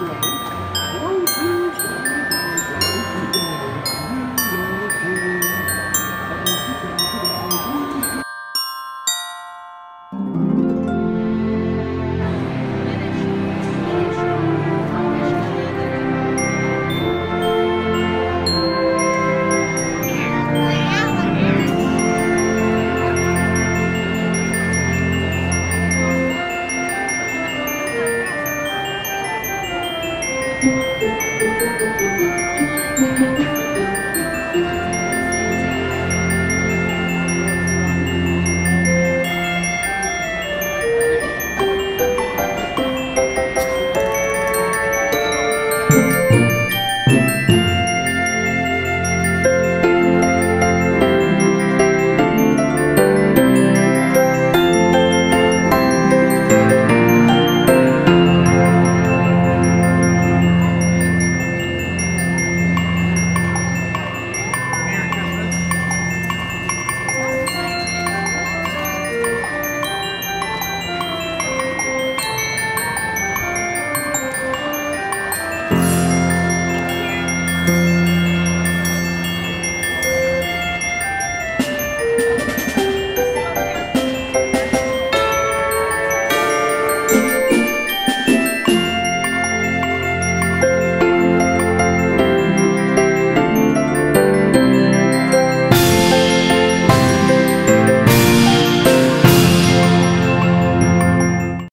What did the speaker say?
네. Thank you.